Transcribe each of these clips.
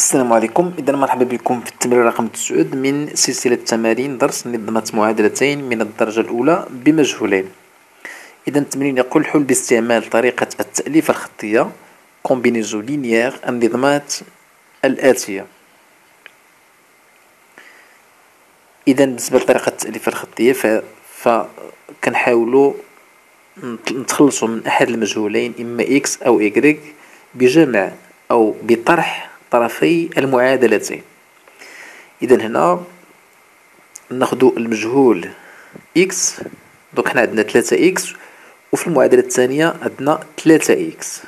السلام عليكم إذا مرحبا بكم في التمرين رقم تسعود من سلسلة تمارين درس نظمة معادلتين من الدرجة الأولى بمجهولين إذا التمرين يقول حل باستعمال طريقة التأليف الخطية combinaison linéaire النظمات الآتية إذا بالنسبة لطريقة التأليف الخطية. فكنحاولو نتخلصو من أحد المجهولين إما x أو إكغيك بجمع أو بطرح طرفي المعادلتين إذا هنا ناخذ المجهول x donc حنا عندنا ثلاثة x وفي المعادلة الثانية عندنا ثلاثة x.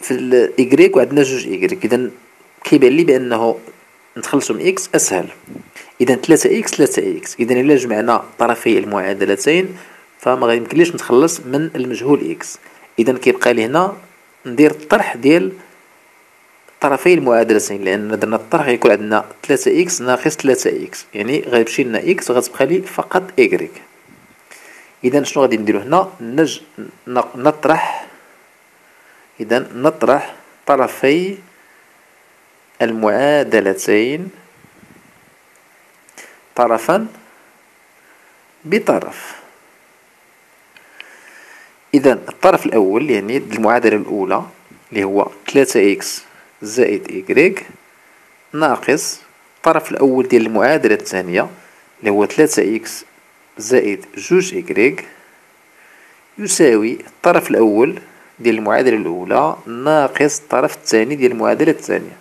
في الإكريك وعندنا جوج إكريك إذا كيبان لي بأنه نتخلصو من x أسهل. إذا ثلاثة x ثلاثة x. إذا إلا جمعنا طرفي المعادلتين فما غيمكنليش نتخلص من المجهول x. إذا كيبقى لي هنا ندير الطرح ديال طرفي المعادلتين لأن درنا الطرح يكون عندنا ثلاثة x ناقص ثلاثة x يعني غيمشي لنا x وغتبقى لي فقط إكغيك إذا شنو غادي نديرو هنا؟ نج نطرح إذا نطرح طرفي المعادلتين طرفا بطرف. إذا الطرف الأول يعني المعادلة الأولى اللي هو ثلاثة x زائد إكغيك ناقص الطرف الأول ديال المعادلة الثانية اللي هو ثلاثة x زائد جوج إكغيك يساوي الطرف الأول ديال المعادلة الأولى ناقص الطرف الثاني ديال المعادلة الثانية.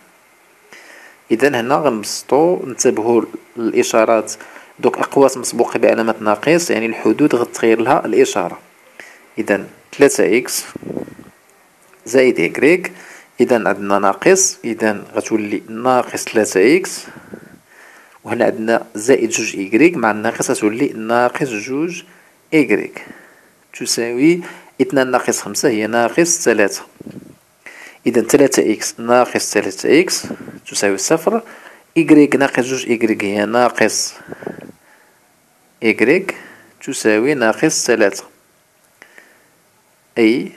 إذا هنا غنبسطو ننتبهو للإشارات. donc أقواس مسبوقة بعلامة ناقص يعني الحدود غتغير لها الإشارة. إذا ثلاثة x زائد إكغيك إذا عندنا ناقص إذا غتولي ناقص ثلاثة x وهنا عندنا زائد جوج إكغيك مع الناقص غتولي ناقص جوج إكغيك تساوي اثنان ناقص خمسة هي ناقص ثلاثة. إذا ثلاثة x ناقص ثلاثة x تساوي صفر. إكغيك ناقص جوج إكغيك هي ناقص إكغيك تساوي ناقص ثلاثة. أي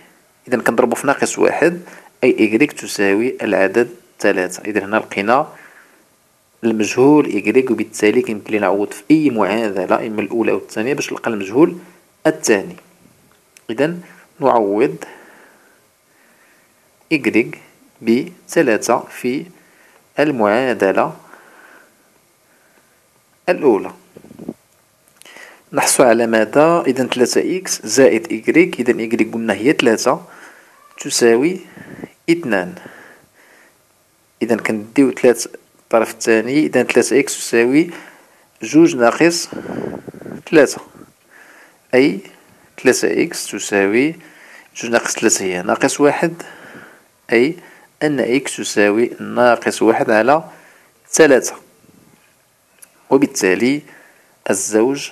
إذا كنضربو في ناقص واحد. أي إيكغيك تساوي العدد ثلاثة. إذا هنا لقينا المجهول إيكغيك وبالتالي كيمكن لي نعوض في أي معادلة إما الأولى أو الثانية باش نلقى المجهول الثاني. إذا نعوض إيكغيك بثلاثة في المعادلة الأولى. نحصل على ماذا؟ إذا ثلاثة x زائد إيكغيك إذا إيكغيك قلنا هي ثلاثة تساوي إثنان. إذا كنديو ثلاث الطرف الثاني إذا ثلاثة x تساوي جوج ناقص ثلاثة. أي ثلاثة x تساوي جوج ناقص ثلاثة هي ناقص واحد. أي أن x تساوي ناقص واحد على ثلاثة. وبالتالي الزوج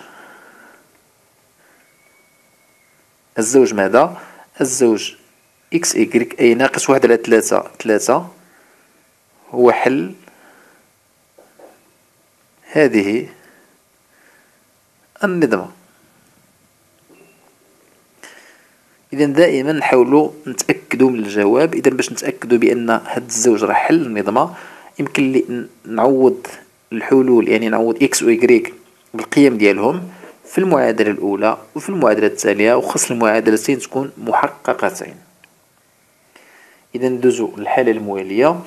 الزوج ماذا؟ الزوج إكس إكريك أي ناقص واحد على ثلاثة ثلاثة هو حل هذه النظمة. إذا دائما نحاولوا نتأكدوا من الجواب. إذا باش نتأكدوا بأن هاد الزوج راه حل النظمة يمكن لي نعوض الحلول يعني نعوض إكس و إكريك بالقيم ديالهم في المعادلة الأولى وفي المعادلة الثانية وخاص المعادلتين تكون محققتين. إذا ندوزو للحالة الموالية.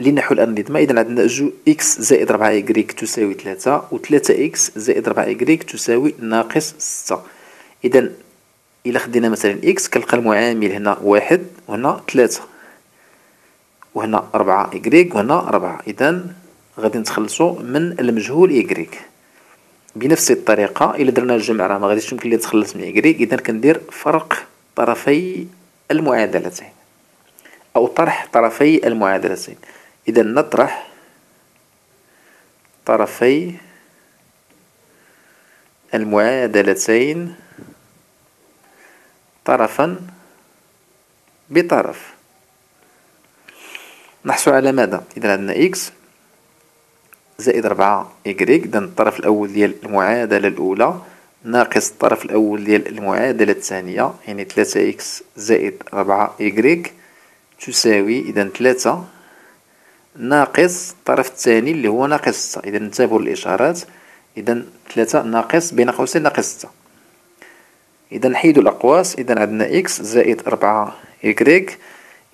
لنحل النظمة إذا عندنا جو x زائد ربعة إكريك تساوي ثلاثة و ثلاثة x زائد ربعة إكريك تساوي ناقص ستة. إذا إلا خدينا مثلا x كنلقى المعامل هنا واحد وهنا ثلاثة. وهنا ربعة إكريك وهنا ربعة. إذا غادي نتخلصو من المجهول إكريك بنفس الطريقة إلا درنا الجمع راه مغاديش يمكن لي نتخلص من إكريك إذا كندير فرق طرفي المعادلتين أو طرح طرفي المعادلتين. إذا نطرح طرفي المعادلتين طرفا بطرف. نحصل على ماذا؟ إذا عندنا إكس زائد ربعة إكريك إذا الطرف الأول ديال المعادلة الأولى ناقص الطرف الأول ديال المعادلة الثانية يعني ثلاثة x زائد ربعة إكغيك تساوي إذا ثلاثة. ناقص الطرف الثاني اللي هو ناقص ستة إذا انتبهوا للإشارات. إذا ثلاثة ناقص بين قوسين ناقص ستة. إذا نحيدو الأقواس إذا عندنا x زائد أربعة إكريك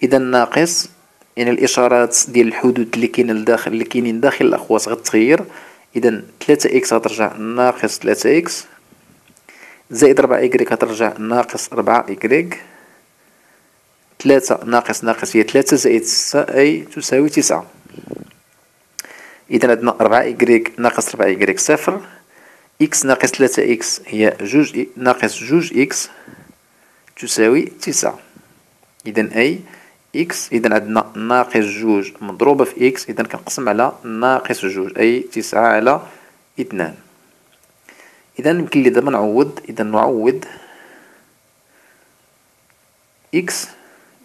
إذا ناقص يعني الإشارات ديال الحدود اللي كاينين لداخل اللي كاينين داخل الأقواس غتغير. إذا ثلاثة x غترجع ناقص ثلاثة x. زائد ربعة إكريك غترجع ناقص ربعة إكريك ثلاثة ناقص ناقص هي ثلاثة زائد ستة أي تساوي تسعة. إذا عندنا ربعة إكريك ناقص ربعة إكريك صفر. x ناقص ثلاثة x هي جوج ناقص جوج x تساوي تسعة. إذا أي x إذا عندنا ناقص جوج مضروبة في x إذا كنقسم على ناقص جوج أي تسعة على اثنان. إذا يمكن لي دابا نعوض إذا نعوض إكس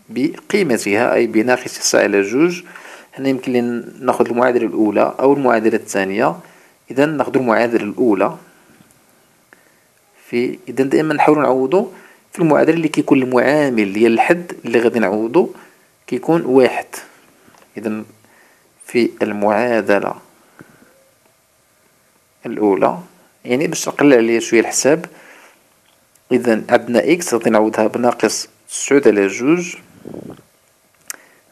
بقيمتها أي بناقص تسعة على جوج هنا يمكن لي نأخذ المعادلة الأولى أو المعادلة الثانية. إذا نأخذ المعادلة الأولى في إذا دائما نحاولو نعوضو في المعادلة اللي كيكون المعامل ديال الحد اللي غادي نعوضو كيكون واحد. إذا في المعادلة الأولى يعني باش نقلل عليا شوية الحساب. إذا عندنا x غادي نعوضها بناقص تسعود على جوج.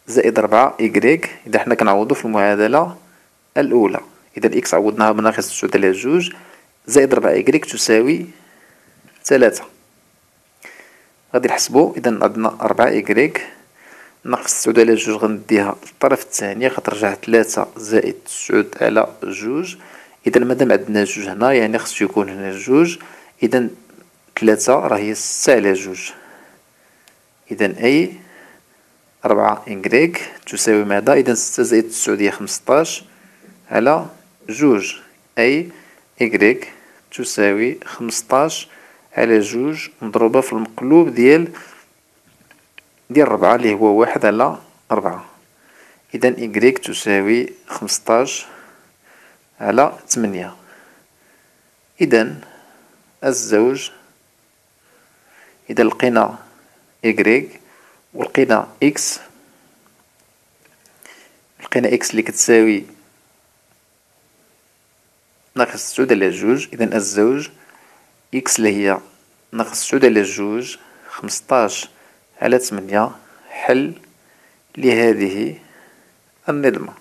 زائد ربعة إكريك إذا حنا كنعوضو في المعادلة الأولى. إذا x عوضناها بناقص تسعود على جوج. زائد ربعة إكريك تساوي ثلاثة. غادي نحسبو. إذا عندنا ربعة إكريك ناقص تسعود على جوج غنديها للطرف الثاني غترجع ثلاثة زائد تسعود على جوج. إذا مادام عندنا جوج هنا يعني خصو يكون هنا جوج. إذا ثلاثة راهي ستة على جوج. إذا أي ربعة إنكريك تساوي ماذا؟ إذا ستة زائد تسعود هي خمسطاش على جوج. أي إكريك تساوي خمسطاش على جوج مضروبة في المقلوب ديال ديال ربعة اللي هو واحد على ربعة إذا إكريك تساوي خمسطاش على ثمانية. إذا الزوج إذا لقينا إكريك ولقينا x لقينا x اللي كتساوي ناقص تسعود على جوج إذا الزوج إكس اللي هي ناقص تسعود على جوج خمسطاش على ثمانية حل لهذه النظمة.